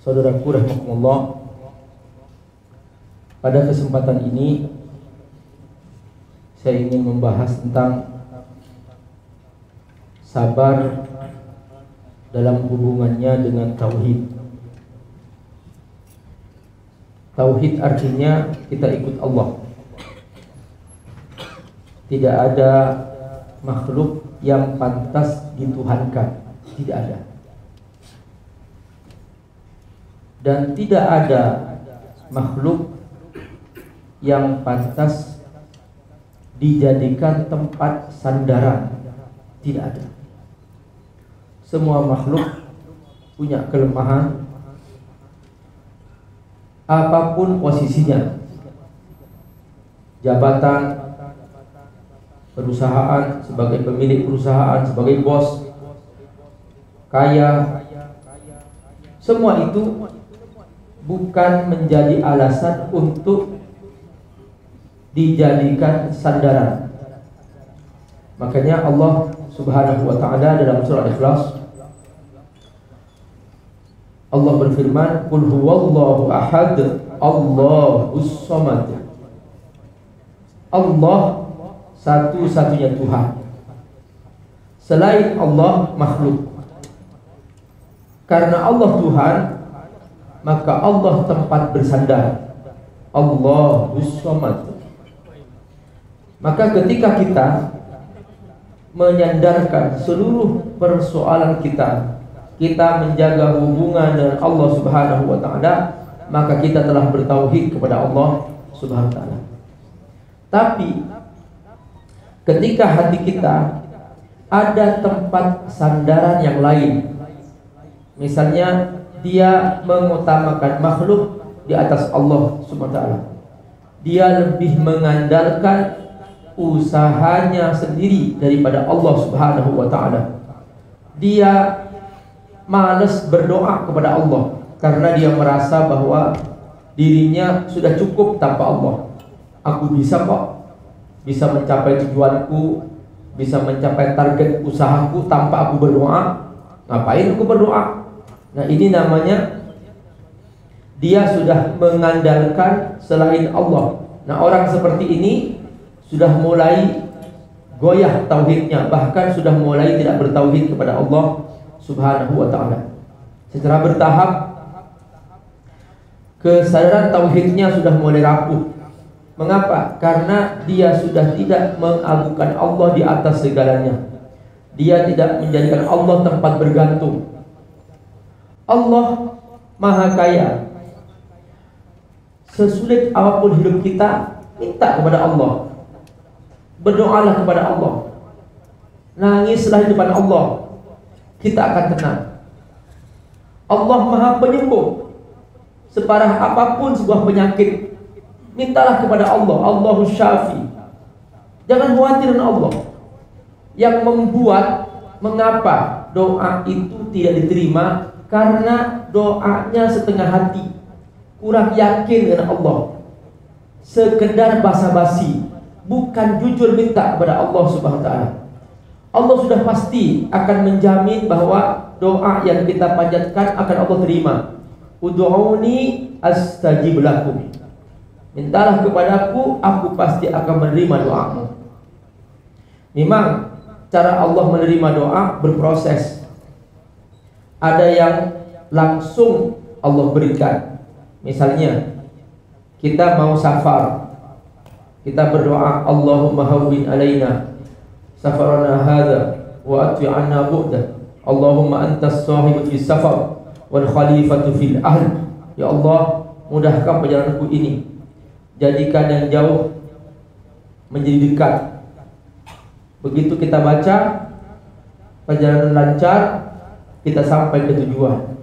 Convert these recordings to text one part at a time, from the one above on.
Saudaraku rahimakumullah Pada kesempatan ini Saya ingin membahas tentang Sabar Dalam hubungannya dengan Tauhid. Tauhid artinya kita ikut Allah. Tidak ada makhluk yang pantas dituhankan. Tidak ada dan tidak ada makhluk yang pantas dijadikan tempat sandaran. Tidak ada. Semua makhluk punya kelemahan apa pun posisinya. Jabatan perusahaan sebagai pemilik perusahaan sebagai bos kaya semua itu bukan menjadi alasan untuk dijadikan sandaran. Makanya Allah Subhanahu wa taala dalam surah Ikhlas Allah berfirman, "Qul huwallahu ahad, Allahus samad." Allah satu-satunya Tuhan. Selain Allah makhluk. Karena Allah Tuhan, maka Allah tempat bersandar. Allahus Samad. Maka ketika kita menyandarkan seluruh persoalan kita, kita menjaga hubungan dengan Allah Subhanahu wa taala, maka kita telah bertauhid kepada Allah Subhanahu wa taala. Tapi ketika hati kita ada tempat sandaran yang lain. Misalnya dia mengutamakan makhluk di atas Allah SWT. Dia lebih mengandalkan usahanya sendiri daripada Allah Subhanahu wa taala. Dia malas berdoa kepada Allah karena dia merasa bahwa dirinya sudah cukup tanpa Allah. Aku bisa kok bisa mencapai tujuanku, bisa mencapai target usahaku tanpa aku berdoa. Ngapain aku berdoa? Nah ini namanya dia sudah mengandalkan selain Allah. Nah orang seperti ini sudah mulai goyah tauhidnya, bahkan sudah mulai tidak bertauhid kepada Allah Subhanahu wa taala. Secara bertahap kesadaran tauhidnya sudah mulai rapuh. Mengapa? Karena dia sudah tidak mengagungkan Allah di atas segalanya. Dia tidak menjadikan Allah tempat bergantung. Allah Maha Kaya. Sesulit apa pun hidup kita, minta kepada Allah. Berdoalah kepada Allah. Nangislah di depan Allah. Kita akan tenang. Allah Maha Penyembuh. Separah apa pun sebuah penyakit, mintalah kepada Allah. Allahu Syafi. Jangan khawatir dengan Allah. Yang membuat mengapa doa itu tidak diterima karena doanya setengah hati. Kurang yakin dengan Allah. Sekedar basa-basi. Bukan jujur minta kepada Allah Subhanahu wa taala. Allah sudah pasti akan menjamin bahwa doa yang kita panjatkan akan Allah terima. Ud'uni astajib lakum. Mintalah kepadaku aku pasti akan menerima doamu. Memang cara Allah menerima doa berproses ada yang langsung Allah berikan. Misalnya kita mau safar. Kita berdoa Allahumma hawwin alaina safarana hadha wa atfi anna bu'da. Allahumma antas sahibu fi safar wal khalifatu fil ahl. Ya Allah, mudahkan perjalananku ini. Jadikan yang jauh menjadi dekat. Begitu kita baca perjalanan lancar, kita sampai ke tujuan.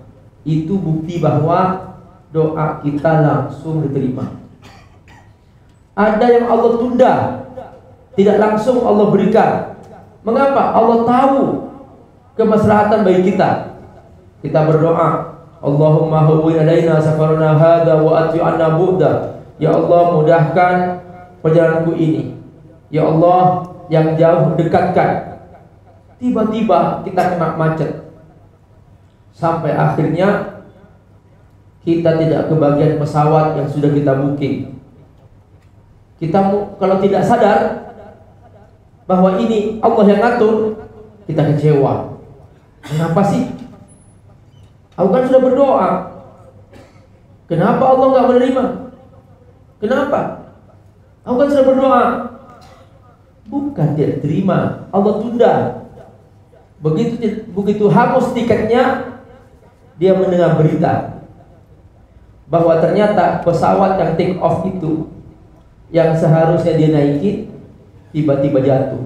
Itu bukti bahwa doa kita langsung diterima. Ada yang Allah tunda, tidak langsung Allah berikan. Mengapa? Allah tahu kemaslahatan bagi kita. Kita berdoa, Allahumma hawwin alaina safarana hadha wa ati anna bu'da. Ya Allah mudahkan perjalananku ini. Ya Allah yang jauh dekatkan. Tiba-tiba kita kena macet sampai akhirnya kita tidak kebagian pesawat yang sudah kita booking. Kita kalau tidak sadar bahwa ini Allah yang ngatur, kita kecewa. Kenapa sih? Aku kan sudah berdoa. Kenapa Allah nggak menerima? Kenapa? Aku kan sudah berdoa. Bukan dia terima, Allah tunda. Begitu begitu hangus tiketnya, dia mendengar berita bahwa ternyata pesawat yang take off itu yang seharusnya dia naiki tiba-tiba jatuh.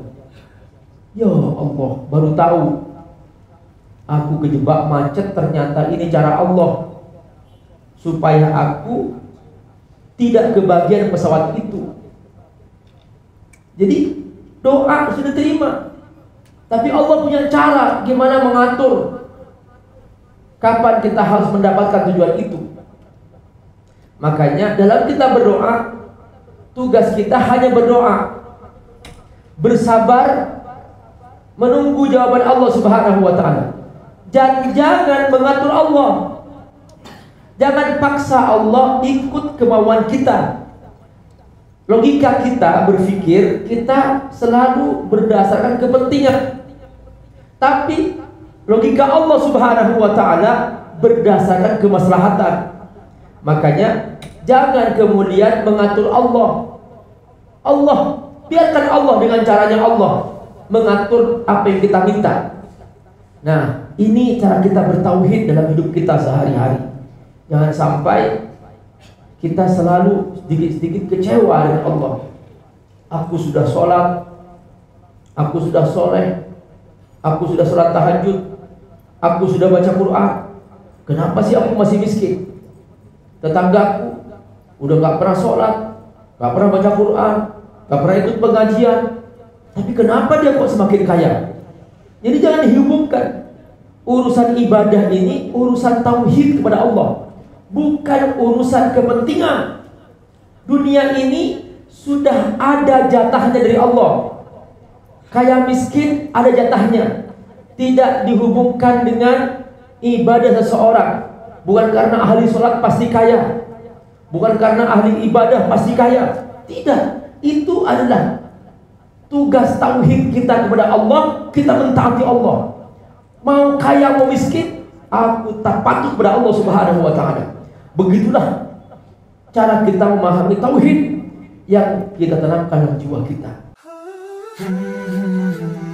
Ya Allah, baru tahu aku kejebak macet ternyata ini cara Allah supaya aku tidak kebagian pesawat itu. Jadi doa sudah terima. Tapi Allah punya cara gimana mengatur Kapan kita harus mendapatkan tujuan itu? Makanya dalam kita berdoa, tugas kita hanya berdoa. Bersabar menunggu jawaban Allah Subhanahu wa taala. Dan jangan mengatur Allah. Jangan paksa Allah ikut kemauan kita. Logika kita berpikir kita selalu berdasarkan kepentingan. Tapi Logika Allah Subhanahu wa taala berdasarkan kemaslahatan. Makanya jangan kemudian mengatur Allah. Allah, biarkan Allah dengan caranya Allah mengatur apa yang kita minta. Nah, ini cara kita bertauhid dalam hidup kita sehari-hari. Jangan sampai kita selalu sedikit-sedikit kecewa dengan Allah. Aku sudah sholat, aku sudah soleh, aku sudah sholat tahajud, Aku sudah baca Quran. Kenapa sih aku masih miskin? Tetanggaku udah gak pernah sholat, gak pernah baca Quran, gak pernah ikut pengajian. Tapi kenapa dia kok semakin kaya? Jadi jangan dihubungkan. Urusan ibadah ini urusan tauhid kepada Allah, bukan urusan kepentingan. Dunia ini sudah ada jatahnya dari Allah. Kaya miskin ada jatahnya tidak dihubungkan dengan ibadah seseorang. Bukan karena ahli sholat pasti kaya. Bukan karena ahli ibadah pasti kaya. Tidak. Itu adalah tugas tauhid kita kepada Allah. Kita mentaati Allah. Mau kaya mau miskin, aku tak patuh kepada Allah Subhanahu wa taala. Begitulah cara kita memahami tauhid yang kita tanamkan dalam jiwa kita.